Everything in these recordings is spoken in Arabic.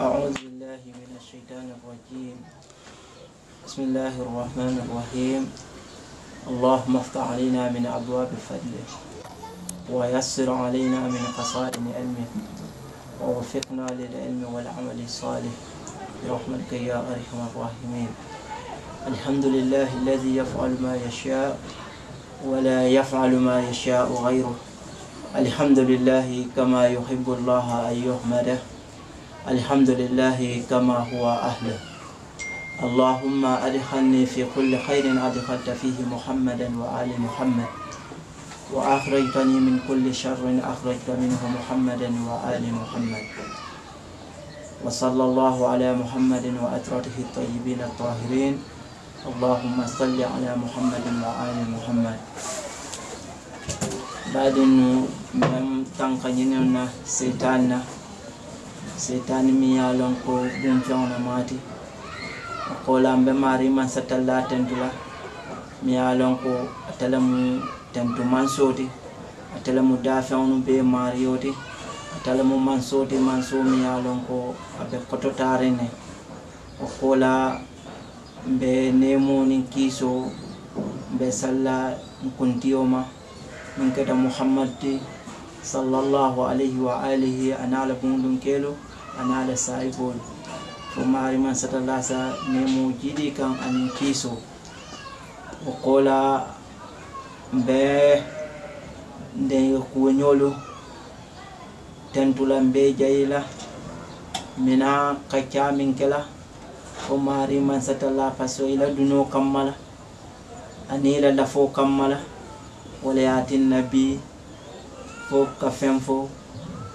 أعوذ بالله من الشيطان الرجيم. بسم الله الرحمن الرحيم. اللهم افتح علينا من أبواب فضلك ويسر علينا من قصائد علمك ووفقنا للعلم والعمل الصالح. برحمتك يا أرحم الراحمين. الحمد لله الذي يفعل ما يشاء ولا يفعل ما يشاء غيره. الحمد لله كما يحب الله أن يحمده. الحمد لله كما هو أهله. اللهم أدخلني في كل خير أدخلت فيه محمدا وآل محمد. وأخرجتني من كل شر أخرجت منه محمدا وآل محمد. وصلى الله على محمد وأترته الطيبين الطاهرين. اللهم صل على محمد وآل محمد. بعد seytani mi ye lon ko ɗum feŋono maati a kola n be maari mansa talla tentula mi ye lon ko ate lemu tentu mansoti ate lemu dafeŋonu bee maariyoti ate lemu mansoti manso mi ye lon ko a be kototaari ne. O kola n be nemo niŋ kiiso n be salla n kuntiyo ma. Min keta muhammad ti sallallahu alayhi wa alihi ana ala buŋ ɗum keelo anaala sahibol fo mariman satalasa nemo jiɗi kan anin kiiso. O kola mbe nde kuwoñolu tentula mbe jayila mina kaccamin kela. Fo maari mariman satala faso ila duno kammala anila lafo kammala. Wala yatinna bi fo ka fen fo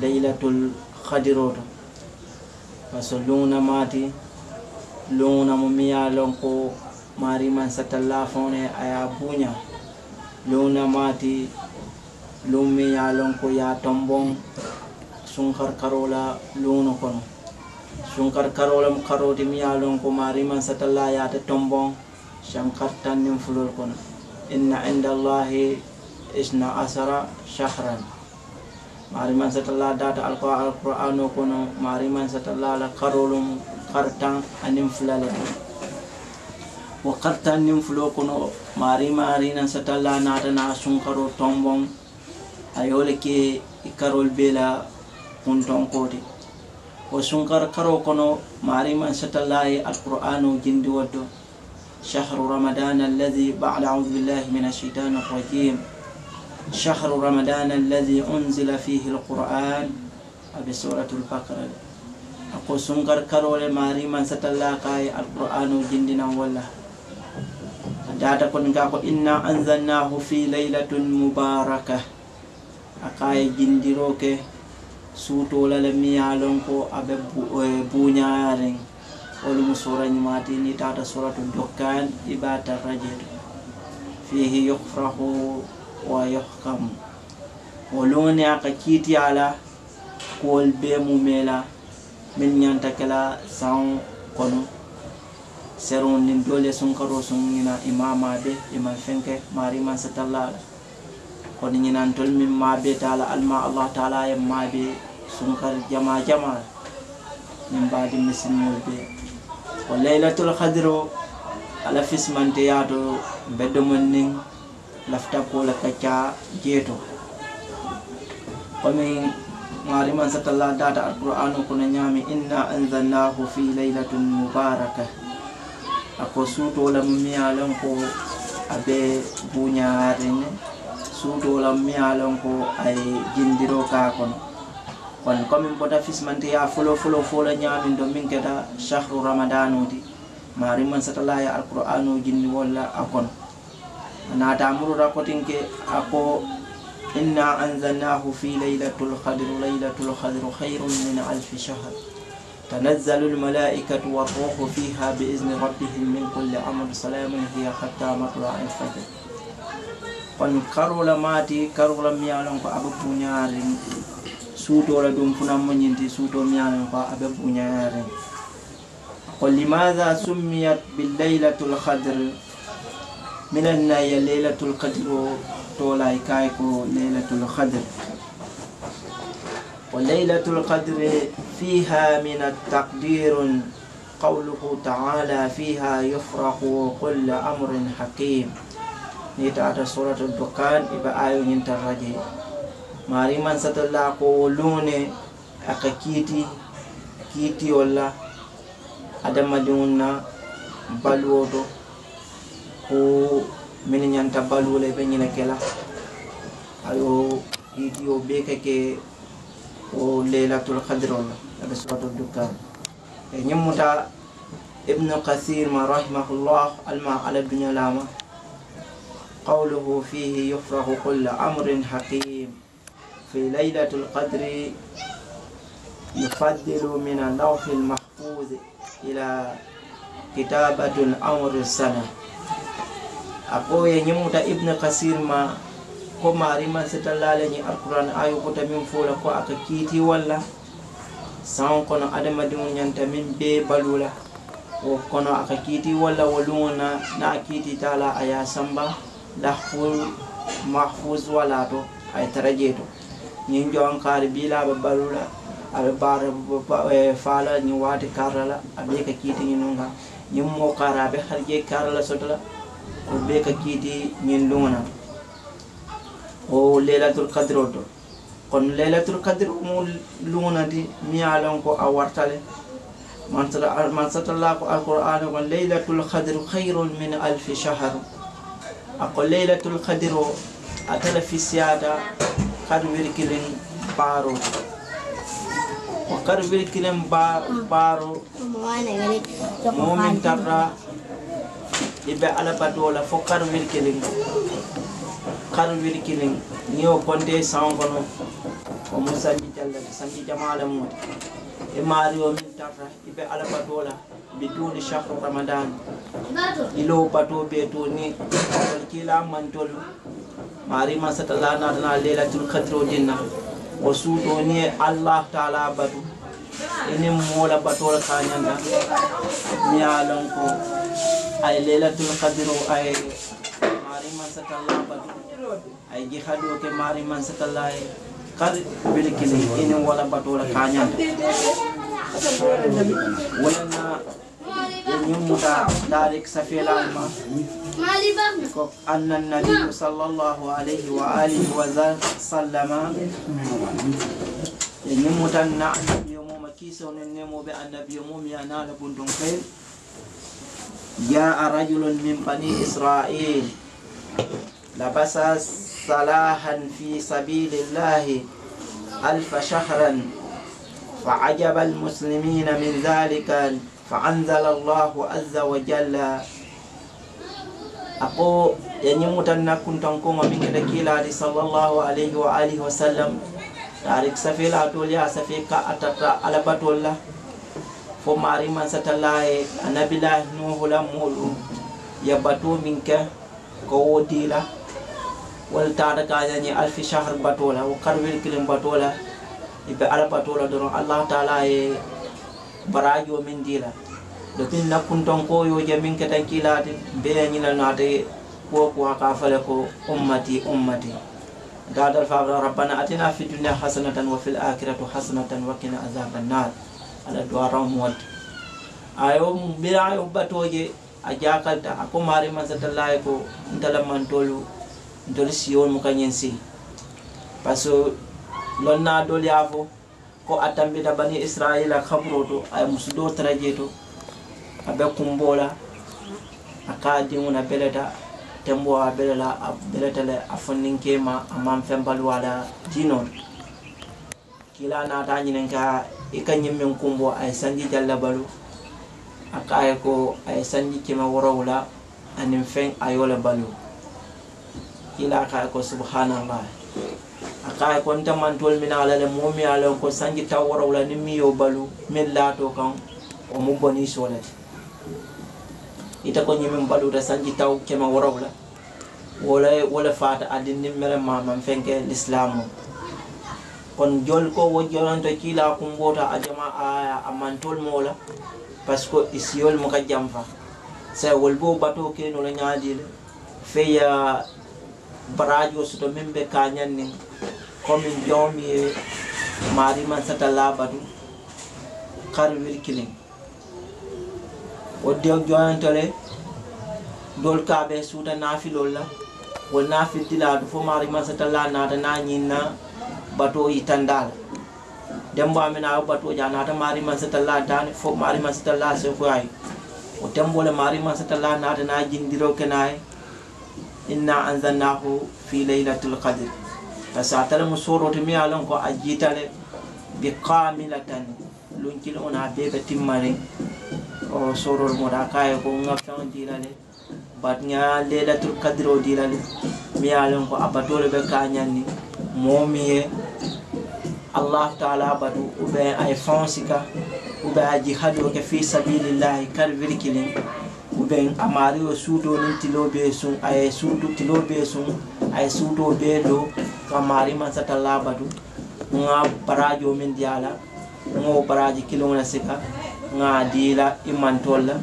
laylatul hadiroto paso luna mati luna lon ko mari man satalla fone aya buña luna mati lum miya lon ko ya tombon sunkar karola luna kono sunkar karola mo karoti miya ko mari man ya ta tombon shankar tannin fulol kono inna inda allahi isna asara shahran mariman satalla data alko alqur'ano kono mariman satalla la karolum kartan anin fulale wo kartan nin fulo kono mari marina satalla nata na sunkaro tombon ayole ke i karol bela kunton koti wo sunkar karo kono mariman satalla e alqur'ano jindi waddo شهر رمضان الذي بعد أعوذ بالله من الشيطان الرجيم شهر رمضان الذي أنزل فيه القرآن. أبي سورة البقرة. أقول سنكر كرول ماري من ستلا كاي القرآن جندنا ولا داتا كن كاكو إنا أنزلناه في ليلة مباركة أكاي جندروك سوتو للميالون كو أبي بونيارين ولم سورة نماتي نتاتا سورة الدكان إباتا رجل فيه ala ويحكم ولون أقكيتي على كول بيمو ميلا من ينتكلا سان كونو سرون لين دولة سنكرو سنينا إماما بي إمام فنك ماري من ستالالا kono ñinan tol min maɓe taala alma allah taala e maɓe sunkar jama jama. Min mbadi misilmol ɓe ko leylatul hadir o ala fismante yaato beddo mon nin lafta kola kacca jeeto komin mariman satalla data alqur'anu kono ñami inna anzalnahu fi laylatin mubaraka ako suutolam miyalon ko abe buñarene suutolam miyalon ko ay jindiro ka kono kono komin bota fismante ya folo folo fola ñamin do min keta shahru ramadanuti mariman satalla ya alqur'anu jinni walla a kono nata murura kotinke ako inna anzalnahu fi laylatul qadr laylatul qadr khairun min alf shahr تنزل الملائكة والروح فيها بإذن ربهم من كل أمر سلام هي حتى مطلع الفجر kon karola mati karola miyalon ko abe buñarin suutola ɗum funan moñinti suuto miyalon ko abe buñarin ko limaha summiyat billaylatul laylatul qadr o tolay kay ko laylatul qadr وليلة القدر فيها من التقدير قوله تعالى فيها يفرق كل أمر حكيم. نيتا سورة الدكان إبا آيو ينتراجي ماري من ستلا قولوني أكا كيتي ولا أدما ديونا بلوتو ko min ñanta balule ɓe ñina kela ayo kiiti o ɓe kake o leylatul kadre olla aɓe suratul dukkan e ñimmuta ibnu kasir ma rahimahullah alma ala duña lama qawluhu fihi yufrahu kulla amrin hakim fi laylatul qadri yufaddilu min allawhi lmahfuz ila kitabatu lamri sana ako ye ñimuta ibne kasir ma ko marima sitallale ñi alquran ayokota min fula ko aka kiiti walla saŋo kono adamadiŋo ñanta min bee balula wo kono aka kiiti walla wo luŋo na na a kiitita la a ye samba lahful mahfus wala to a ye tara jee to. Ñiŋ joŋ kaari bii la a be balula a be baara eh, faala ñiŋ waati kaara la a bee ka kiiti ñinuŋ kaŋ ñiŋ moo kaara a be harijee kaara la soto la. kubbe ka kiti ñin luŋuna wo oh, lelatul kadiro to kon lelatul kadir mu luŋunati miŋ a loŋ ko a wartale man satalla ko alquran kon lailatul kadir hayrun min alfi shahar a ko lailatul kadir o a tara fisiyata kadwir kilin baaro ko kadwir kilin baaro moomin tarra ibe bɛ alabato la fo kari wili kelen kari wili kelen niyo konde kɔnte kono o musa sanji jalla sanji jama la mu i e maari o min tara i bɛ alabato la bi duuni shahru ramadan. Ilo pato be to ni kal kila man tol mari maari masatala na na lelatul kadro dinna. O su to ni allah taala badu ini mola batola kanyanga mi alon ko ay lailatul qadr ay mari man satalla batu ay jihadu ke mari man satalla kar bil kili ini wala batola kanyanga wala يمتا ذلك سفيل الما أن النبي صلى الله عليه وآله وسلم يمتا ونمو بأن النبي يوم ينال بندن خير. جاء رجل من بني إسرائيل. لبس صلاحا في سبيل الله ألف شهرا. فعجب المسلمين من ذلك. فأنزل الله عز وجل. أقو ينمتن كنتم كما من كلا صلى الله عليه وآله وسلم. tarik safe la tol ya safe ka atata alabatol la. Fo mari mansatalaye anabila nuhula molu ya bato min ke ko wo dila wal tata kañañi alfi shahr batola wo karwel kilim batola ibe alabatola doron allah taala ye barajo min dila depuis nakkunton koyoje min ketan kilati mbeyañila naate ko kuwa ka fale ko ummati ummati. قال الفاضل ربنا اتنا في الدنيا حسنه وفي الاخره حسنه وقنا عذاب النار على دعاء موت ayo bira ayo batoje a jakalta ako mari man satallahi ko ntala man tolu ntolu siyol mu kanyen si parce que lonna dol yafo ko a tambita bani israila kaburo to ay musudo taraje to abe kumbola aka diŋuna beleta tembo a bele la a bele tele a fonninke ma a man fen balu ala dino kila na ta nyinen ka i ka nyin min kumbo a sanji jalla balu. A ka ko a sanji kema worow la anin fen a yo le balu kila ka ye ko subhanallah. A ka ye ko nta mantol min ala le mo ala ko sanji ta worow la ni mi yo balu min la to kan o mu boni so ita ko ñimin baluta sanji taw keme worowla wala wala fata adi ni mere maman fenke l'islamu. Kon jol ko wo jolonto kila kumbota a jama a amantol mola parce que isiyol mo ka jamfa. Sa wol bo bato ke no la nyaadi le fe ya barajo soto min be kanyan ni comme jomi mari man sata labatu kar wir E wo dew joyantole dol kaɓe suuta nafilol la. Wo nafildilaɗu fo marimasatalla naata na ñinna bato yitandala dembo amina o batoji a naata marimasatalla dane fo marimasatalla sefoyayi o tembole marimasatalla naata na jindiro kenaye inna anzalnahu fi laylatul qadre par ce que a tara mu soroto mi ye lon ko a jiitale bi kamilatan lunkil on a bee ka timmare. soror sorol moɗa kaye ko nga feŋo dila le bat ga lelatul kadiro dila le mi alon ko abato le ka ñanni moo mi ye allahu taala badu ou bien ay fonsika sika ou bien a ke fi sabilillah kal virkilin ou bien a mario suuto nin tilo be sun ay suto tilo be sun ay suto be do ka mari sa satalla batu nga barajo min diala nga ngo kilo na sika nga dila imantolla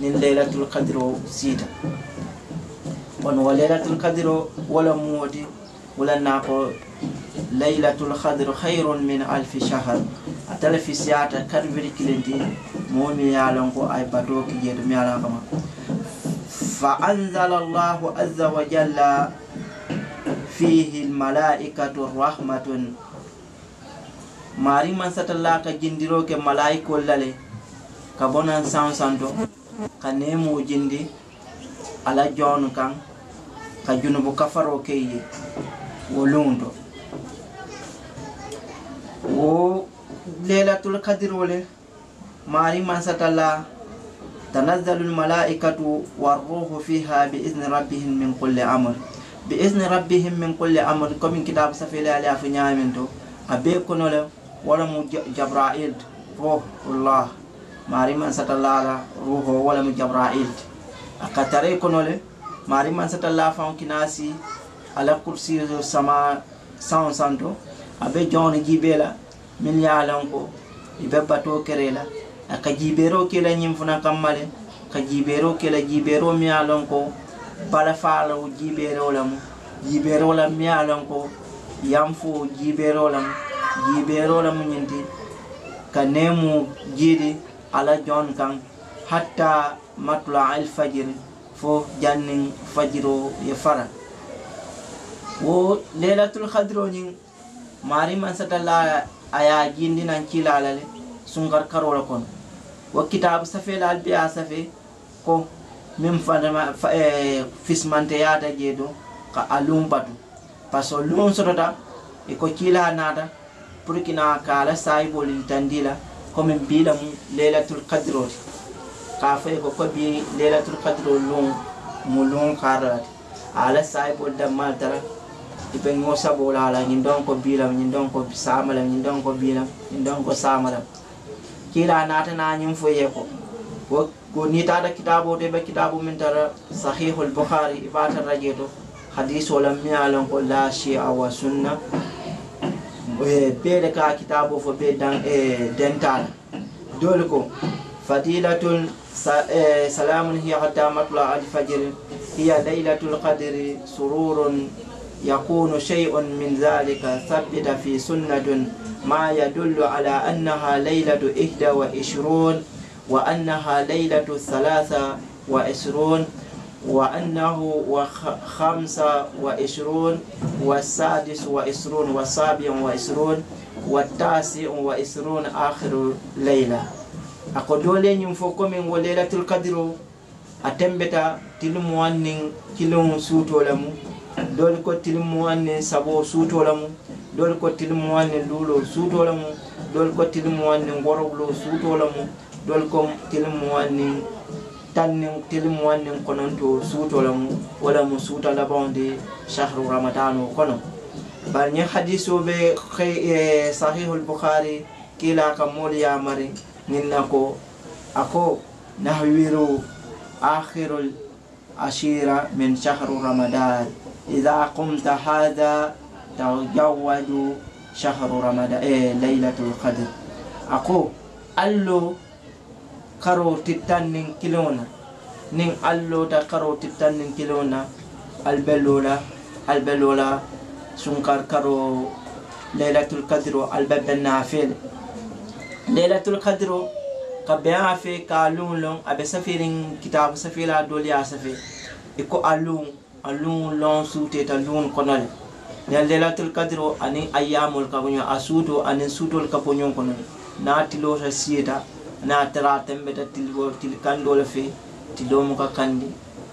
nin laylatul qadro sita on wa laylatul qadro wala moti wala nako laylatul qadr khairun min alf shahr atala fi siyata kadviri kilenti momi yalon ko ay bato ki jeto mi ala kama fa anzala allah azza wa jalla fihi almalaikatu rahmatun mari man satalla ka jindiro ke ka bonan san santo ka nemo jindi ala jonu kan ka junubu kafaro keye wo lunto wo lelatul kadiro le mari mansatala tanazzalu lmalaikatu warruhu fiha biidni rabbihim min kulli amr. Biidni rabbihim min kulli amr commin kitabu safele ale afu ñamin to a be konole wala mu jabrail ruhullah mari man satalla la ruho wala mu jabra'il. Aka tare kono le mari man satalla faŋo kinasi ala kursiyo sama saŋo santo abe joni jibe la min ye lan ko ibe e bato kere la aka jibero kela ñiŋ fana kamma le ka jibero kela jibero miŋ ye lon ko balafalaw jibero lamu jibero la miŋ ye lon ko yan fo jibero lamu jibero lamu ñinti ka nemu jiidi ala jon kan hatta matla al fajr fo jannin fajiro ye fara. Wo lailatul qadro nyin mari man satalla aya jindi nan cilalale sungar karola kono wo kitabu safela al biya safe ko min fadama fa, e, fismante yata jeedo ka alum batu. Que lum sotota e ko cila nata pour kina kala sayibol tandila komin bila mu lailatul qadroti ka fay ko bi lailatul qadro lum mu lum karati ala sayibol dammal tara ŋo sabo la la ñin don ko bilam ñin don ko samalam ñin don ko bilam ñin don ko samalam kila nata na ñin fo ye ko ko ni tada kitabo de be kitabo min tara sahihul bukhari ibata rajeto hadith wala mi alon ko la shi'a wa sunna بيدكَ كتابه فبيدن دنتان دولكو فتيلة سلام هي حتى مطلع الفجر هي ليلة القدر سرور يكون شيء من ذلك ثبت في سنة ما يدل على أنها ليلة إحدى وعشرون وأنها ليلة الثلاثة وعشرون وأنه خمسة وعشرون والسادس وعشرون والسابع وعشرون والتاسع وعشرون آخر ليلة أقول دولين ينفوكم من وليلة القدر أتمبتا تلموان كيلون سوتو لمو dol ko tilmu wanne sabo sutola mu dol ko tilmu wanne lulo sutola mu dol ko tilmu wanne goroblo sutola mu تنم تلم وانم كنن تو سوت ولا ولا مسوت على باندي شهر رمضان وكنو بني حديثو بخي صحيح البخاري كلا كمول يا مري ننكو أكو نهويرو آخر الأشيرة من شهر رمضان إذا قمت هذا تجود شهر رمضان إيه ليلة القدر أكو ألو karootittannin kiloona nin alloota karootittannin kiloona albeloola albeloola sunkar karo laylatul kadiro albebennaa fele laylatul kadiro ka beyaa fe ka luŋ loŋ a be safirin kitaabu safira doliyaa safe. I ko a luŋ a luŋ loŋ suuteta luŋ kono le nen laylatul kadiro aniŋ ayyamol ka boño a suuto aniŋ suutol ka boñon kono naa tilota siyeta. ana tara tembeta tilwo til kando le fe tilo mu ka kandi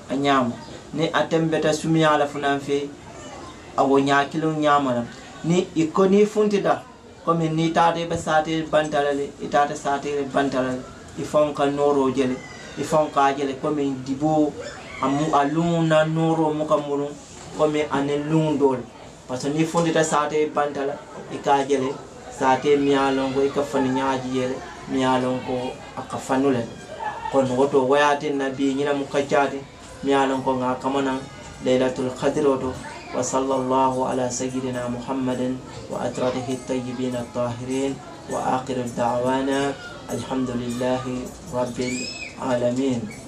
a ñaama ni a tembeta sumiya la funan fe awo ñaa kiliŋ ñaama la ni i ko ni funtita komi ni taata ibe saatiri bantala le i taata saatiri bantala le i faŋ ka nooroo je le i faŋ ka a je le komi diboo a luŋo na nooroo mu ka muruŋ komi aniŋ luŋo doo le. Parce que ni funtita saatiri bantala i ka a je le saatiri miŋ ye a lonko i ka fani ñaa jiye le. ميالونكو أكفانولا كون وطو وياتي نبي نيلا مكاشاتي ميالونكو غاكامانا ليلة الخدروتو وصلى الله على سيدنا محمد وأتراته الطيبين الطاهرين وآخر الدعوانا الحمد لله رب العالمين